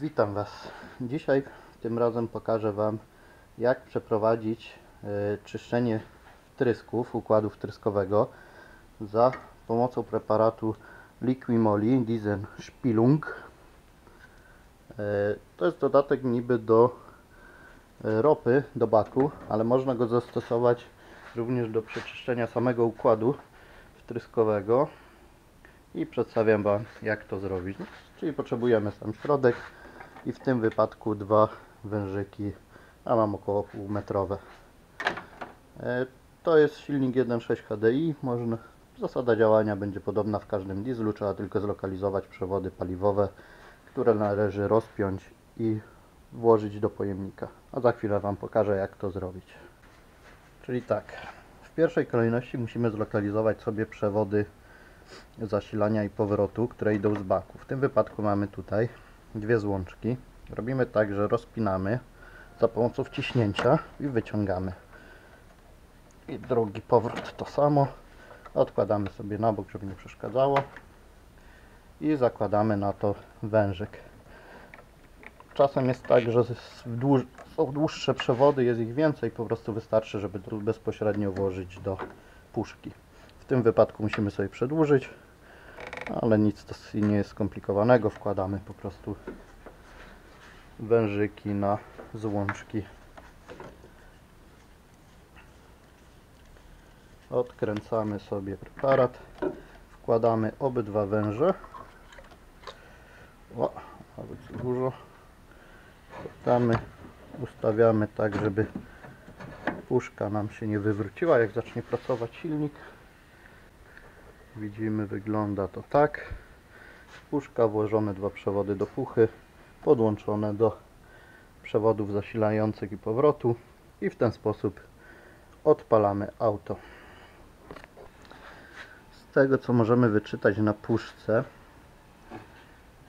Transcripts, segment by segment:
Witam Was. Dzisiaj tym razem pokażę Wam jak przeprowadzić e, czyszczenie wtrysków, układu wtryskowego za pomocą preparatu Liquimoli Diesen Spilung. E, To jest dodatek niby do e, ropy, do baku, ale można go zastosować również do przeczyszczenia samego układu wtryskowego i przedstawiam Wam jak to zrobić. Czyli potrzebujemy sam środek i w tym wypadku dwa wężyki, a mam około półmetrowe. E, To jest silnik 1.6 HDI. Można, zasada działania będzie podobna w każdym dieslu, trzeba tylko zlokalizować przewody paliwowe, które należy rozpiąć i włożyć do pojemnika. A za chwilę Wam pokażę jak to zrobić. Czyli tak, w pierwszej kolejności musimy zlokalizować sobie przewody zasilania i powrotu, które idą z baku. W tym wypadku mamy tutaj dwie złączki. Robimy tak, że rozpinamy za pomocą wciśnięcia i wyciągamy. I drugi powrót to samo. Odkładamy sobie na bok, żeby nie przeszkadzało. I zakładamy na to wężyk. Czasem jest tak, że są dłuższe przewody, jest ich więcej, po prostu wystarczy, żeby bezpośrednio włożyć do puszki. W tym wypadku musimy sobie przedłużyć, ale nic to nie jest skomplikowanego. Wkładamy po prostu wężyki na złączki. Odkręcamy sobie preparat, wkładamy obydwa węże. O, nawet dużo. Wkładamy, ustawiamy tak, żeby puszka nam się nie wywróciła, jak zacznie pracować silnik. Widzimy, wygląda to tak. Puszka, włożone dwa przewody do puchy, podłączone do przewodów zasilających i powrotu i w ten sposób odpalamy auto. Z tego co możemy wyczytać na puszce,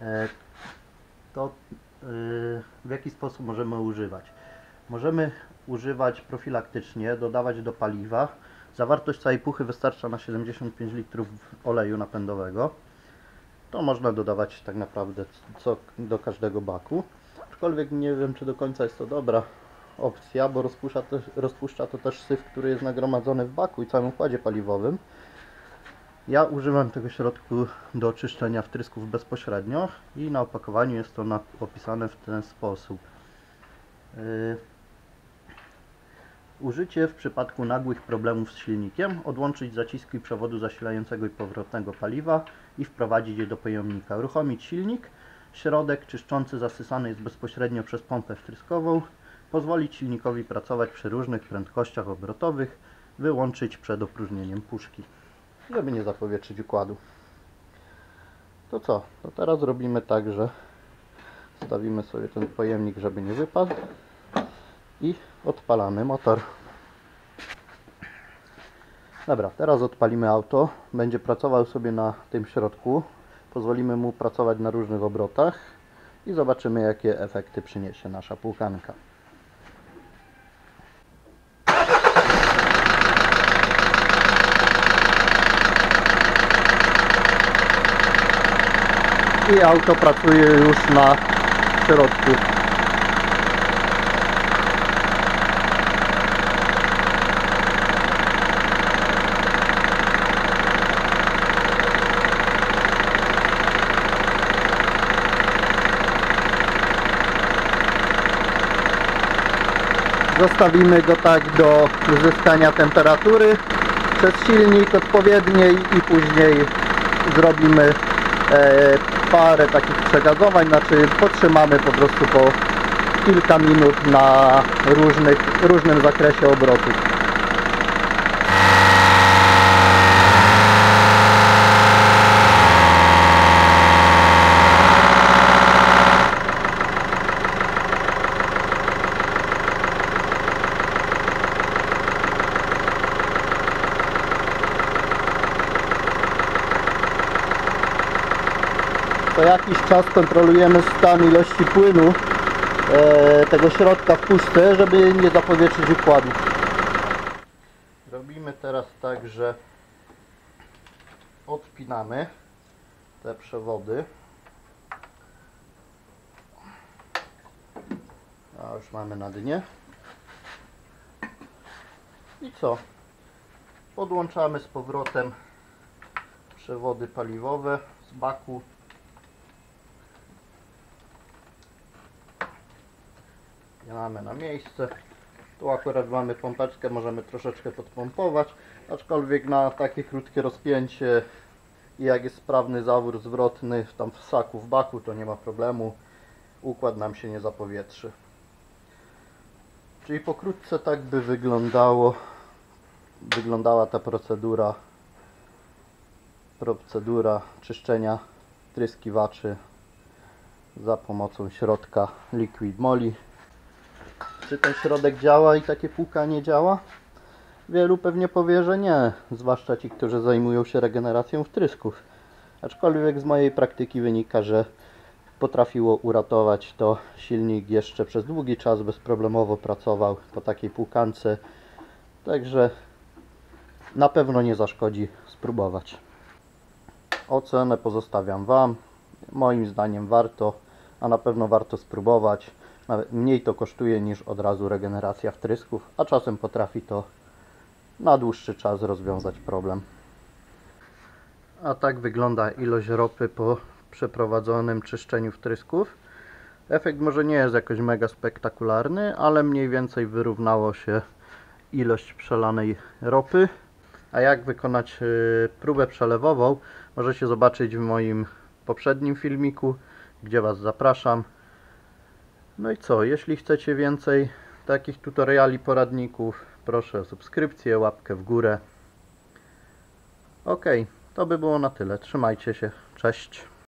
e, to e, w jaki sposób możemy używać. Możemy używać profilaktycznie, dodawać do paliwa. Zawartość całej puchy wystarcza na 75 litrów oleju napędowego. To można dodawać tak naprawdę co do każdego baku. Aczkolwiek nie wiem, czy do końca jest to dobra opcja, bo rozpuszcza, też, rozpuszcza to też syf, który jest nagromadzony w baku i całym układzie paliwowym. Ja używam tego środku do oczyszczenia wtrysków bezpośrednio i na opakowaniu jest to opisane w ten sposób. Yy, Użycie w przypadku nagłych problemów z silnikiem, odłączyć zaciski przewodu zasilającego i powrotnego paliwa i wprowadzić je do pojemnika. Uruchomić silnik, środek czyszczący zasysany jest bezpośrednio przez pompę wtryskową, pozwolić silnikowi pracować przy różnych prędkościach obrotowych, wyłączyć przed opróżnieniem puszki, żeby nie zapowietrzyć układu. To co? To teraz robimy tak, że stawimy sobie ten pojemnik, żeby nie wypadł i odpalamy motor. Dobra, teraz odpalimy auto. Będzie pracował sobie na tym środku. Pozwolimy mu pracować na różnych obrotach i zobaczymy jakie efekty przyniesie nasza płukanka. I auto pracuje już na środku. Zostawimy go tak do uzyskania temperatury przez silnik odpowiedniej i później zrobimy e, parę takich przegazowań, znaczy potrzymamy po prostu po kilka minut na różnych, różnym zakresie obrotów. Co jakiś czas kontrolujemy stan ilości płynu e, tego środka w puszce, żeby nie zapowietrzyć układu. Robimy teraz tak, że odpinamy te przewody. A już mamy na dnie. I co? Podłączamy z powrotem przewody paliwowe z baku. Mamy na miejsce. Tu akurat mamy pompeczkę, możemy troszeczkę podpompować, aczkolwiek na takie krótkie rozpięcie i jak jest sprawny zawór zwrotny tam w saku w baku, to nie ma problemu. Układ nam się nie zapowietrzy. Czyli pokrótce tak by wyglądało wyglądała ta procedura procedura czyszczenia tryskiwaczy za pomocą środka Liquid Moly. Czy ten środek działa i takie półka nie działa? Wielu pewnie powie, że nie, zwłaszcza ci, którzy zajmują się regeneracją wtrysków. Aczkolwiek z mojej praktyki wynika, że potrafiło uratować to silnik jeszcze przez długi czas bezproblemowo pracował po takiej półkance. Także na pewno nie zaszkodzi spróbować. Ocenę pozostawiam Wam. Moim zdaniem warto, a na pewno warto spróbować. Nawet mniej to kosztuje niż od razu regeneracja wtrysków, a czasem potrafi to na dłuższy czas rozwiązać problem. A tak wygląda ilość ropy po przeprowadzonym czyszczeniu wtrysków. Efekt może nie jest jakoś mega spektakularny, ale mniej więcej wyrównało się ilość przelanej ropy. A jak wykonać y, próbę przelewową, możecie zobaczyć w moim poprzednim filmiku, gdzie Was zapraszam. No i co, jeśli chcecie więcej takich tutoriali, poradników, proszę o subskrypcję, łapkę w górę. Ok, to by było na tyle. Trzymajcie się. Cześć.